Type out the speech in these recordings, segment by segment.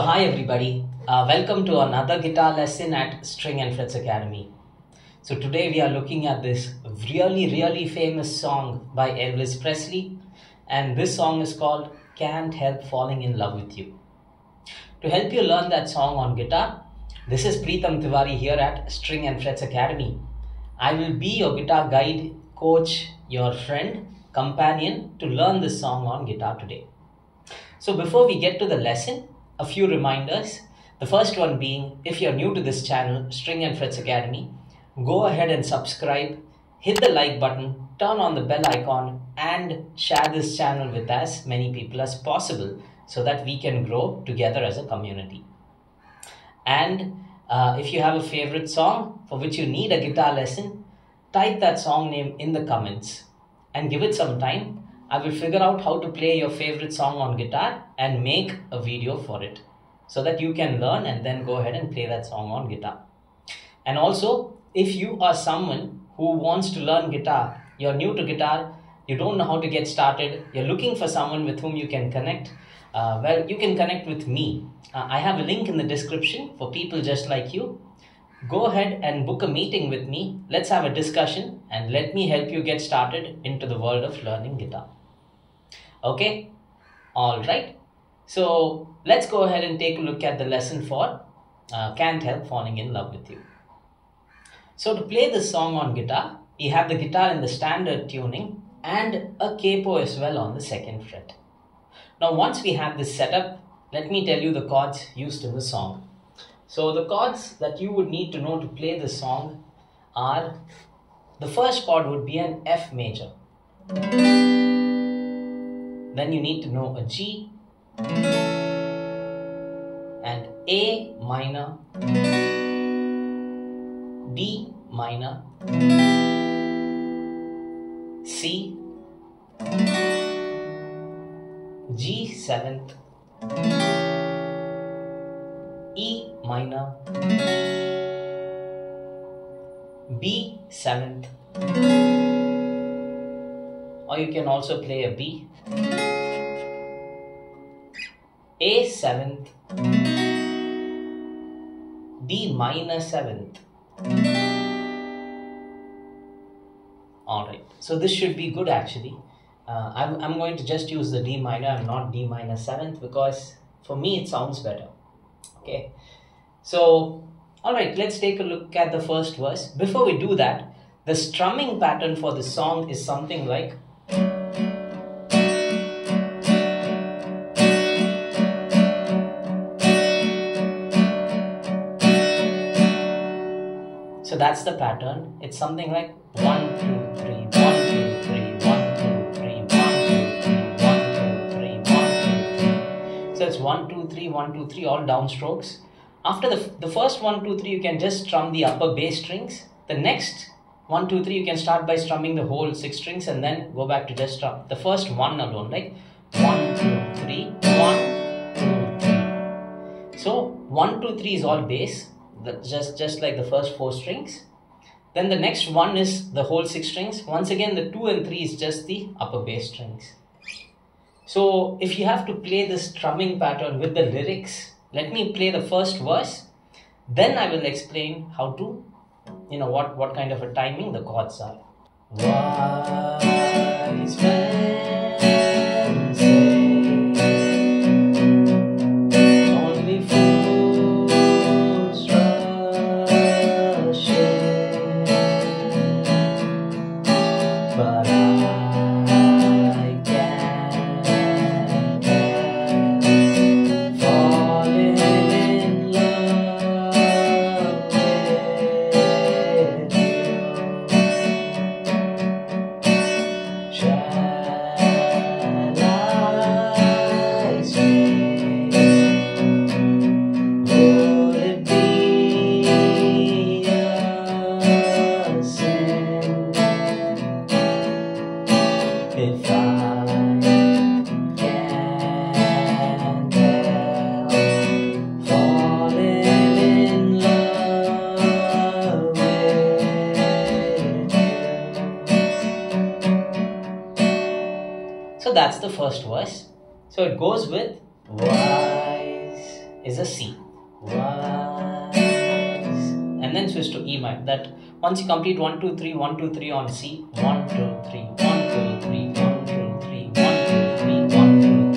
hi everybody. Uh, welcome to another guitar lesson at String and Frets Academy. So, today we are looking at this really, really famous song by Elvis Presley, and this song is called Can't Help Falling in Love with You. To help you learn that song on guitar, this is Preetham Tiwari here at String and Frets Academy. I will be your guitar guide, coach, your friend, companion to learn this song on guitar today. So, before we get to the lesson, a few reminders. The first one being if you're new to this channel, String and Frets Academy, go ahead and subscribe, hit the like button, turn on the bell icon, and share this channel with as many people as possible so that we can grow together as a community. And uh, if you have a favorite song for which you need a guitar lesson, type that song name in the comments and give it some time. I will figure out how to play your favorite song on guitar and make a video for it so that you can learn and then go ahead and play that song on guitar. And also, if you are someone who wants to learn guitar, you're new to guitar, you don't know how to get started, you're looking for someone with whom you can connect, uh, well, you can connect with me. Uh, I have a link in the description for people just like you. Go ahead and book a meeting with me. Let's have a discussion and let me help you get started into the world of learning guitar. Okay? All right. So let's go ahead and take a look at the lesson for uh, Can't Help Falling in Love with You. So to play this song on guitar, we have the guitar in the standard tuning and a capo as well on the second fret. Now once we have this set up, let me tell you the chords used in the song. So the chords that you would need to know to play this song are the first chord would be an F major. Then you need to know a G and A minor, D minor, C, G seventh, E minor, B seventh, or you can also play a B, A seventh, D minor seventh. Alright, so this should be good actually. Uh, I'm, I'm going to just use the D minor and not D minor seventh because for me it sounds better. Okay, so alright, let's take a look at the first verse. Before we do that, the strumming pattern for the song is something like that's the pattern. It's something like one, two, three, one, two, three, one, two, three, one, two, three, one, two, three, one, two, three. So it's one, two, three, one, two, three, all downstrokes. After the, the first one, two, three, you can just strum the upper bass strings. The next one, two, three, you can start by strumming the whole six strings and then go back to just strum the first one alone, like one, two, three, one, two, three. So one, two, three is all bass that just just like the first four strings. Then the next one is the whole six strings. Once again the two and three is just the upper bass strings. So if you have to play this strumming pattern with the lyrics let me play the first verse. Then i will explain how to you know what what kind of a timing the chords are. Wise C. Wise. And then switch to E minor. That once you complete 1, 2, 3, 1, 2, 3 on C, 1, 2, 3, 1, 2, 3, 1, 2, 3, 1, 2, 3, 1, 2,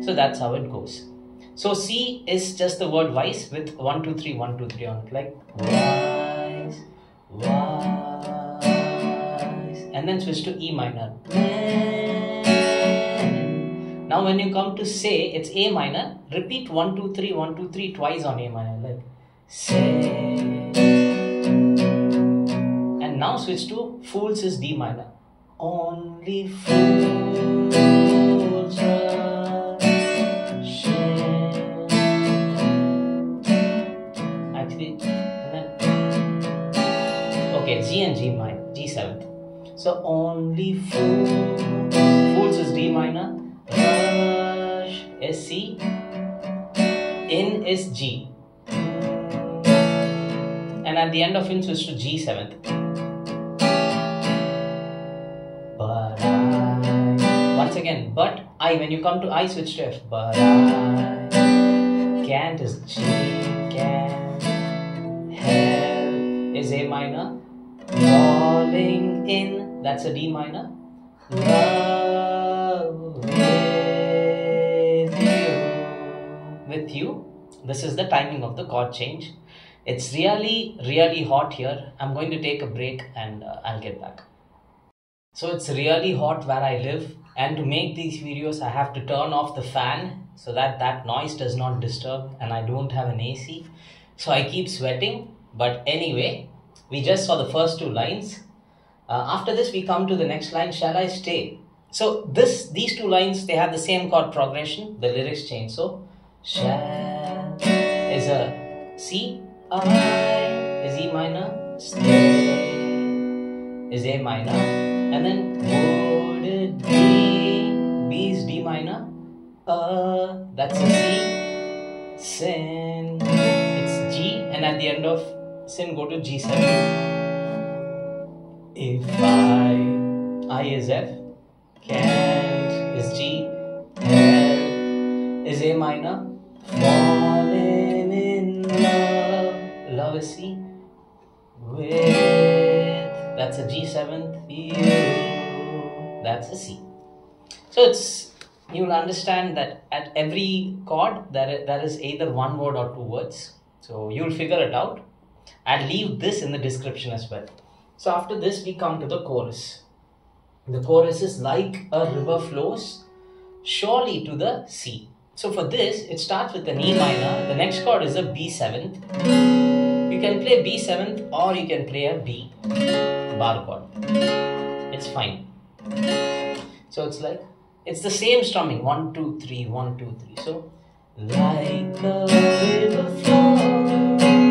3. So that's how it goes. So C is just the word wise with 1, 2, 3, 1, 2, 3 on it. Like wise, wise. And then switch to E minor. Now when you come to say, it's A minor. Repeat 1, 2, 3, 1, 2, 3 twice on A minor. Like say. And now switch to fools is D minor. Only fools rush. Actually, okay, G and G minor, G seventh. So only fools, fools is D minor, is C, in is G, and at the end of in switch to G seventh. But once again, but I, when you come to I, switch to F. But I can't is G, can't help is A minor, falling in, that's a D minor. Love with you. This is the timing of the chord change. It's really, really hot here. I'm going to take a break and uh, I'll get back. So it's really hot where I live, and to make these videos, I have to turn off the fan so that that noise does not disturb, and I don't have an AC. So I keep sweating. But anyway, we just saw the first two lines. Uh, after this, we come to the next line. Shall I stay? So this, these two lines, they have the same chord progression. The lyrics change. So shall is a C, I. Is E minor, stay. Is A minor, and then would it be B is D minor, uh, that's a C, sin, it's G, and at the end of sin go to G7. If I, I is F, can't is G, help is A minor, C, with that's a G7th, you, that's a C. So it's, you'll understand that at every chord there, there is either one word or two words. So you'll figure it out. I'll leave this in the description as well. So after this we come to the chorus. The chorus is like a river flows surely to the sea. So for this, it starts with an E minor. The next chord is a B7th. You can play B7th or you can play a B bar chord. It's fine. So it's like, it's the same strumming. One, two, three, one, two, three. So, like a river flows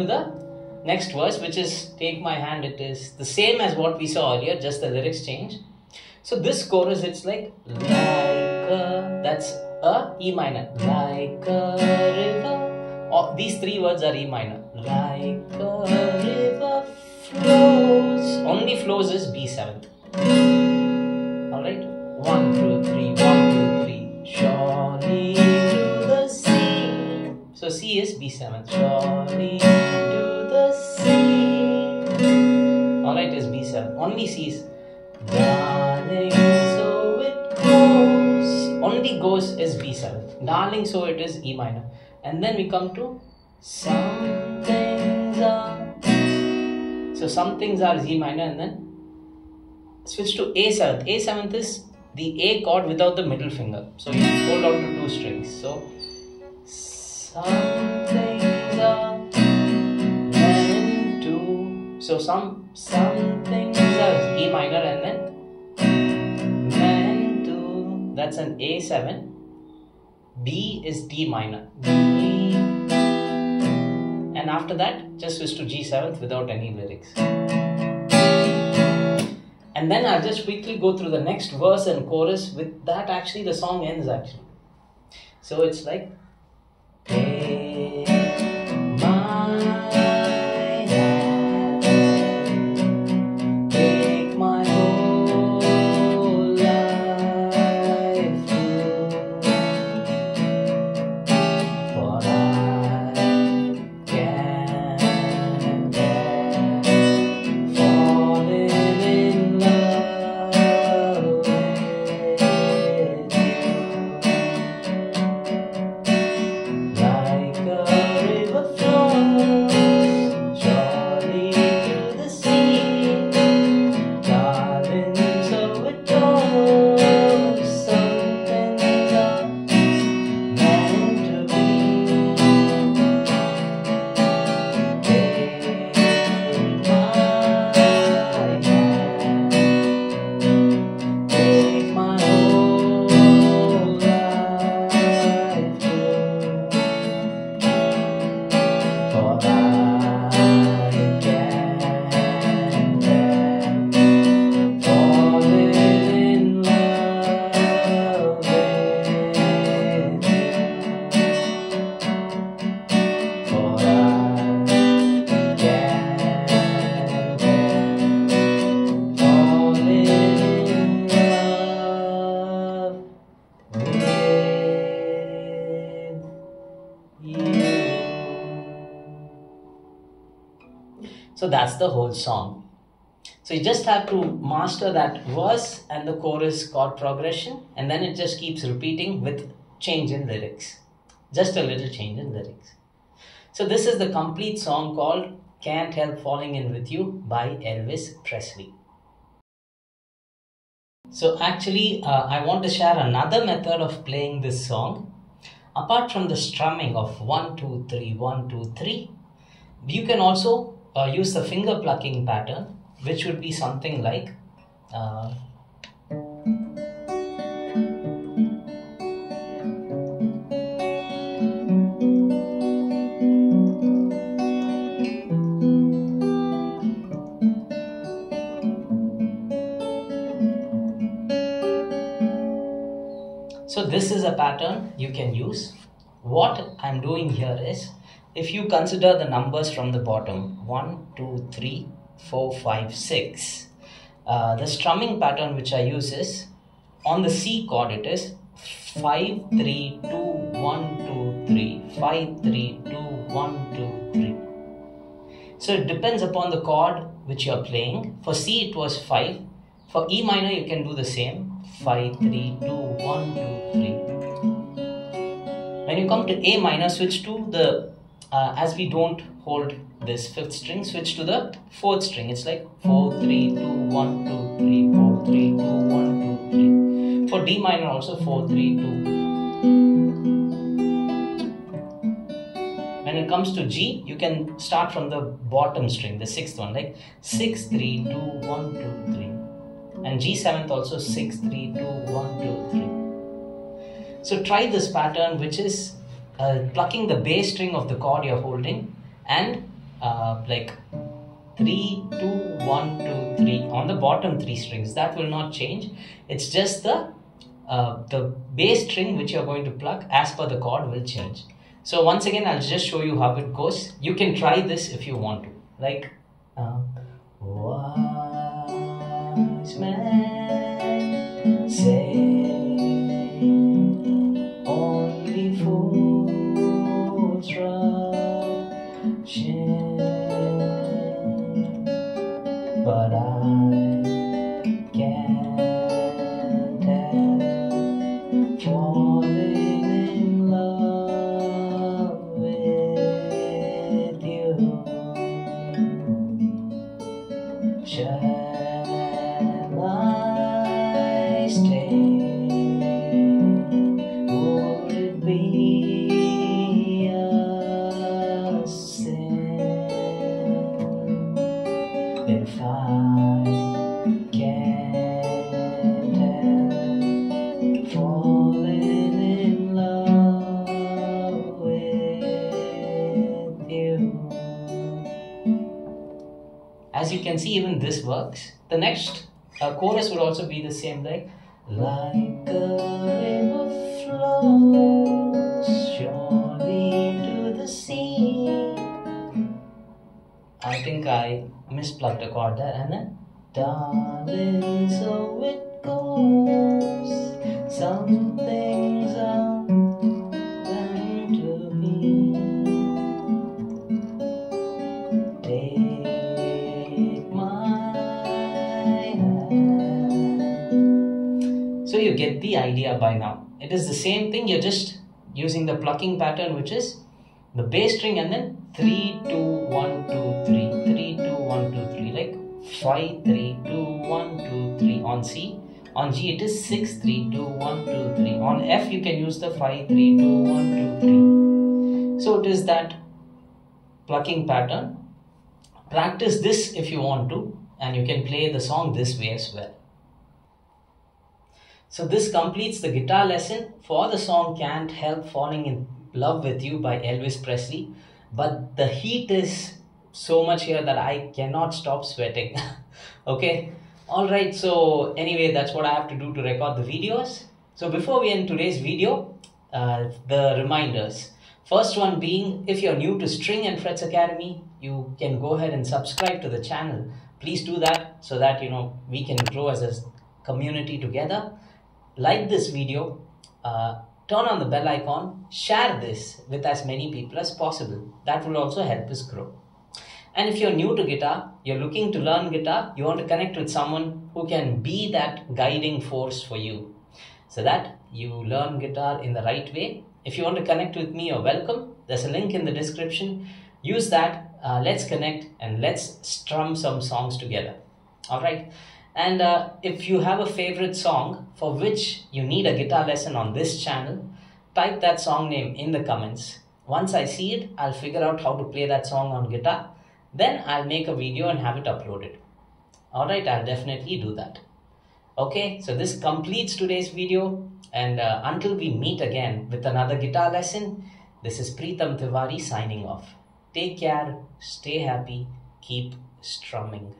to the next verse, which is "Take my hand." It is the same as what we saw earlier, just the lyrics change. So this chorus, it's like like a, that's a E minor, like a river. Or these three words are E minor, like a river flows. Only flows is B seventh. All right, one, two, three, one, Is B seventh. Surely to the sea. All right, is B seven. Only C is darling. So it goes. Only goes is B seven. Darling, so it is E minor. And then we come to some things are. So some things are E minor, and then switch to A7. A7 is the A chord without the middle finger. So you hold on to two strings. So some things are meant to. So some some things are E minor and then meant to. That's an A seven. B is D minor. B. And after that, just switch to G seventh without any lyrics. And then I'll just quickly go through the next verse and chorus. With that, actually, the song ends actually. So it's like Take So that's the whole song. So you just have to master that verse and the chorus chord progression, and then it just keeps repeating with change in lyrics. Just a little change in lyrics. So this is the complete song called Can't Help Falling In With You by Elvis Presley. So actually, uh, I want to share another method of playing this song. Apart from the strumming of 1, 2, 3, 1, 2, 3, you can also uh, use the finger plucking pattern, which would be something like uh, So this is a pattern you can use. What I'm doing here is, if you consider the numbers from the bottom, 1, 2, 3, 4, 5, 6, uh, the strumming pattern which I use is, on the C chord it is 5, 3, 2, 1, 2, 3, 5, 3, 2, 1, 2, 3. So it depends upon the chord which you are playing. For C it was 5. For E minor you can do the same. 5, 3, 2, 1, 2, 3. When you come to A minor, switch to the, uh, as we don't hold this fifth string, switch to the fourth string. It's like 4, 3, 2, 1, 2, 3, 4, 3, 2, 1, 2, 3. For D minor also 4, 3, 2. When it comes to G, you can start from the bottom string, the sixth one, like 6, 3, 2, 1, 2, 3 and G7th also 6 3 2 1 2 3 so try this pattern which is uh, plucking the bass string of the chord you're holding and uh, like 3 2 1 2 3 on the bottom three strings. That will not change. It's just the uh, the bass string which you're going to pluck as per the chord will change. So once again i'll just show you how it goes. You can try this if you want to. Like uh, but I see even this works. The next uh, chorus would also be the same, like like a river flows surely to the sea. I think I misplugged a chord there, and then darling, so it goes. Something. The idea by now. It is the same thing, you're just using the plucking pattern, which is the bass string and then 3, 2, 1, 2, 3, 3, 2, 1, 2, 3, like 5, 3, 2, 1, 2, 3 on C. On G it is 6, 3, 2, 1, 2, 3. On F you can use the 5, 3, 2, 1, 2, 3. So it is that plucking pattern. Practice this if you want to and you can play the song this way as well. So this completes the guitar lesson for the song Can't Help Falling in Love with You by Elvis Presley. But the heat is so much here that I cannot stop sweating. okay, all right. So anyway, that's what I have to do to record the videos. So before we end today's video, uh, the reminders. First one being, if you're new to String and Frets Academy, you can go ahead and subscribe to the channel. Please do that so that you know we can grow as a community together. Like this video, uh, turn on the bell icon, share this with as many people as possible. That will also help us grow. And if you're new to guitar, you're looking to learn guitar, you want to connect with someone who can be that guiding force for you so that you learn guitar in the right way. If you want to connect with me, you're welcome. There's a link in the description. Use that. Uh, let's connect and let's strum some songs together. All right. And uh, if you have a favorite song for which you need a guitar lesson on this channel, type that song name in the comments. Once I see it, I'll figure out how to play that song on guitar then I'll make a video and have it uploaded. Alright, I'll definitely do that. Okay, so this completes today's video and uh, until we meet again with another guitar lesson, this is Preetham Tiwari signing off. Take care, stay happy, keep strumming.